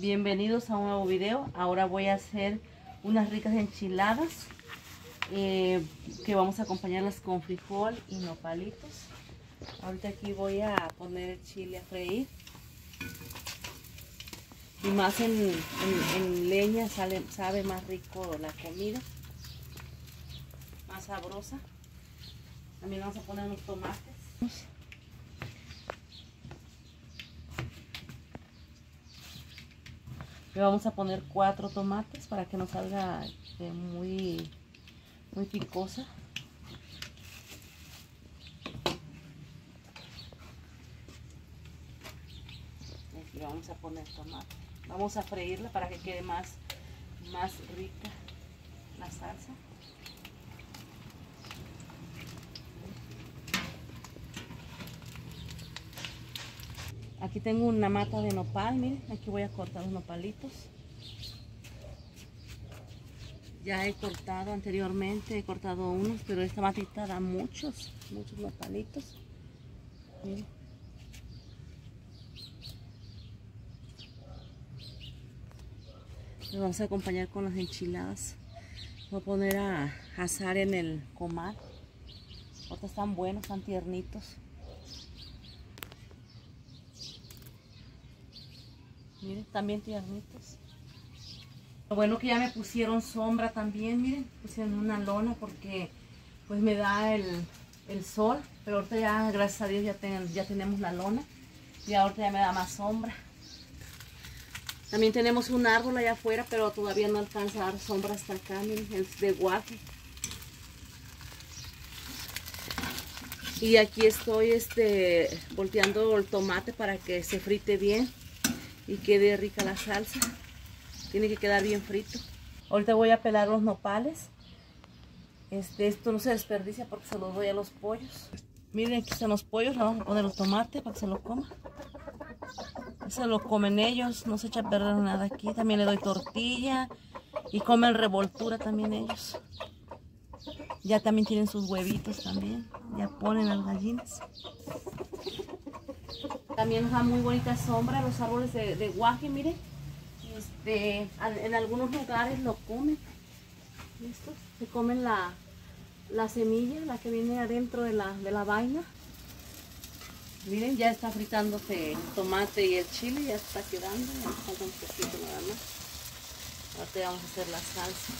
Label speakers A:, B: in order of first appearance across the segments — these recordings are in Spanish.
A: Bienvenidos a un nuevo video. Ahora voy a hacer unas ricas enchiladas eh, que vamos a acompañarlas con frijol y nopalitos. Ahorita aquí voy a poner el chile a freír. Y más en, en- leña sale, sabe más rico la comida. Más sabrosa. También vamos a poner unos tomates. Le vamos a poner cuatro tomates para que no salga este, muy, muy picosa. Aquí vamos a poner tomate. Vamos a freírla para que quede más, más rica la salsa. Aquí tengo una mata de nopal, miren, aquí voy a cortar los nopalitos. Ya he cortado anteriormente, he cortado unos, pero esta matita da muchos, muchos nopalitos. Miren. Lo vamos a acompañar con las enchiladas. Voy a poner a asar en el comal. Ahorita están buenos, están tiernitos. Miren, también tiernitos. Lo bueno que ya me pusieron sombra también, miren. Pusieron una lona porque pues me da el, el sol. Pero ahorita ya, gracias a Dios, ya, ten- ya tenemos la lona. Y ahorita ya me da más sombra. También tenemos un árbol allá afuera, pero todavía no alcanza a dar sombra hasta acá, miren, es de guaje. Y aquí estoy este, volteando el tomate para que se frite bien y quede rica la salsa. Tiene que quedar bien frito. Ahorita voy a pelar los nopales. Este, esto no se desperdicia porque se los doy a los pollos. Miren, aquí están los pollos, le vamos a poner los tomates para que se los coman. Se lo comen ellos, no se echa a perder nada aquí. También le doy tortilla y comen revoltura también ellos. Ya también tienen sus huevitos también. Ya ponen las gallinas. También nos da muy bonita sombra los árboles de, de guaje, miren. Este, en algunos lugares lo comen. ¿Listos? Se comen la, la semilla, la que viene adentro de la, de la vaina. Miren, ya está fritándose el tomate y el chile, ya está quedando, ya falta un poquito más. Ahora vamos a hacer la salsa.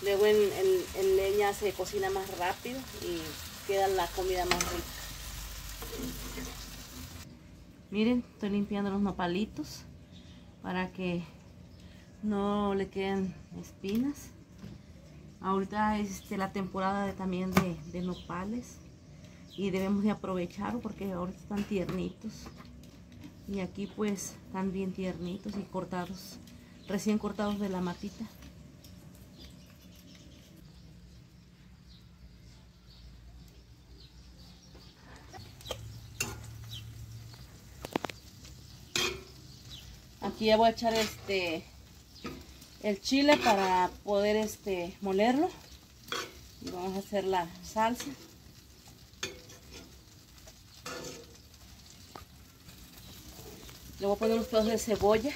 A: Luego en, en- en leña se cocina más rápido y queda la comida más rica. Miren, estoy limpiando los nopalitos para que no le queden espinas. Ahorita es este, la temporada de- también de, de nopales y debemos de aprovecharlo porque ahorita están tiernitos. Y aquí pues están bien tiernitos y cortados, recién cortados de la matita. Aquí ya voy a echar este el chile para poder este molerlo. Y vamos a hacer la salsa. Le voy a poner unos pedazos de cebolla.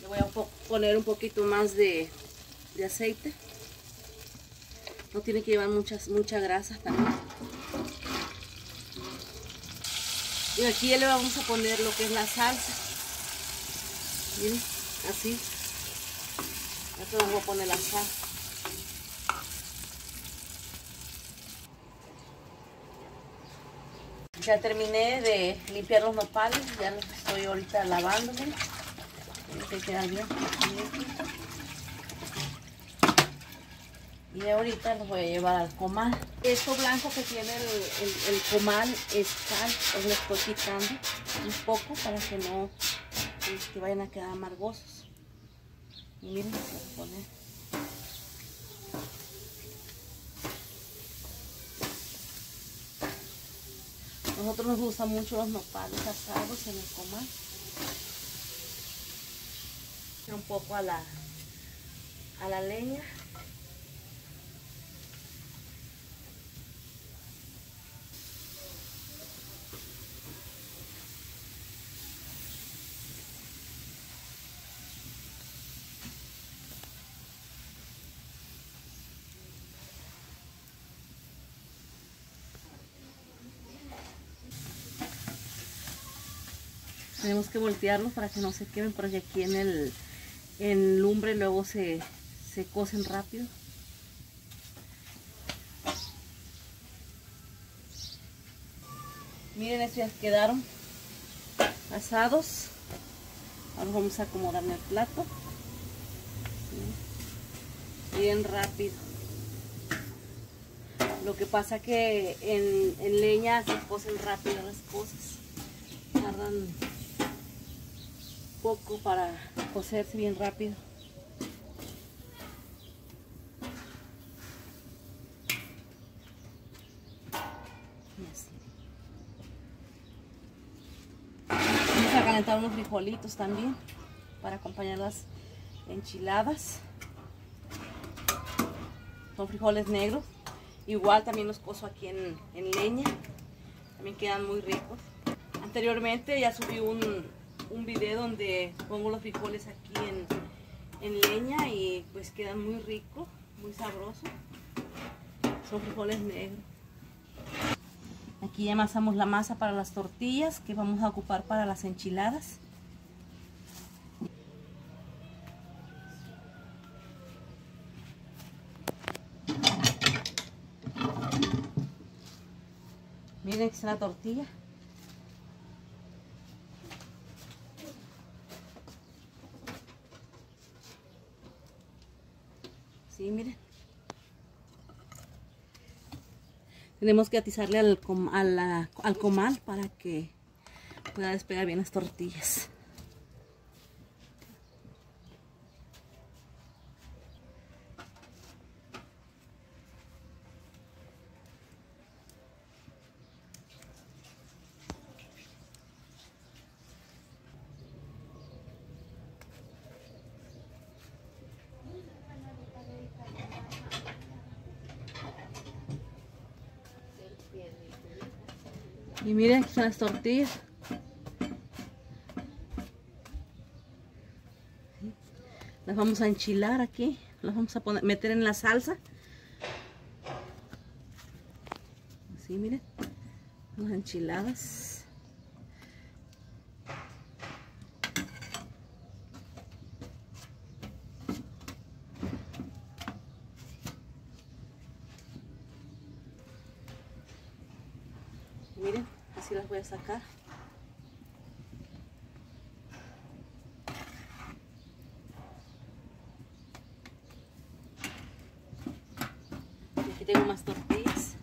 A: Le voy a po- poner un poquito más de, de aceite. No tiene que llevar muchas, mucha grasa también. Y aquí ya le vamos a poner lo que es la salsa. Miren, así. Aquí voy a poner la salsa. Ya terminé de limpiar los nopales, ya los estoy ahorita quedar bien. Y ahorita los voy a llevar al comal. Esto blanco que tiene el, el- comal es sal, os lo estoy quitando un poco para que no que vayan a quedar amargosos. Y miren, voy a poner. Nosotros nos gustan mucho los nopales asados en el comal. Un poco a la, a la leña. Tenemos que voltearlos para que no se quemen porque aquí en el en lumbre luego se, se cocen rápido. Miren, estos ya quedaron asados. Ahora vamos a acomodar en el plato. Bien rápido. Lo que pasa que en, en leña se cocen rápido las cosas. Tardan poco para cocerse bien rápido. Vamos a calentar unos frijolitos también para acompañar las enchiladas. Son frijoles negros. Igual también los coso aquí en leña. También quedan muy ricos. Anteriormente ya subí un, un video donde pongo los frijoles aquí en, en leña y pues quedan muy ricos, muy sabrosos. Son frijoles negros. Aquí ya amasamos la masa para las tortillas que vamos a ocupar para las enchiladas. Miren que es la tortilla. Miren. Tenemos que atizarle al, al comal para que pueda despegar bien las tortillas. Y miren, aquí están las tortillas. Las vamos a enchilar aquí. Las vamos a poner, meter en la salsa. Así, miren. Las enchiladas. Miren, así las voy a sacar. Y aquí tengo más tortillas.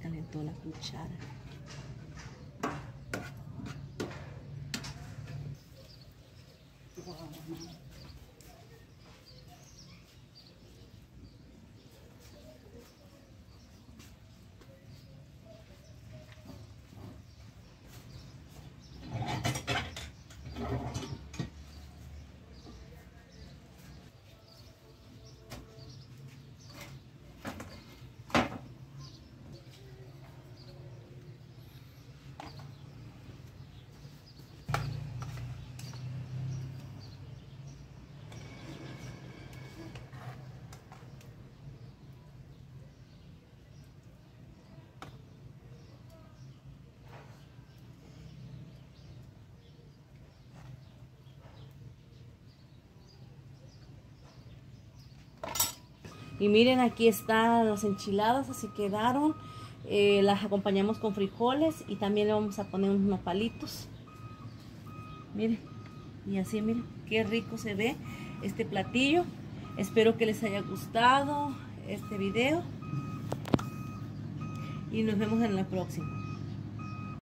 A: Calentó la cuchara. Y miren, aquí están las enchiladas, así quedaron. Eh, las acompañamos con frijoles y también le vamos a poner unos palitos. Miren, y así miren, qué rico se ve este platillo. Espero que les haya gustado este video. Y nos vemos en la próxima.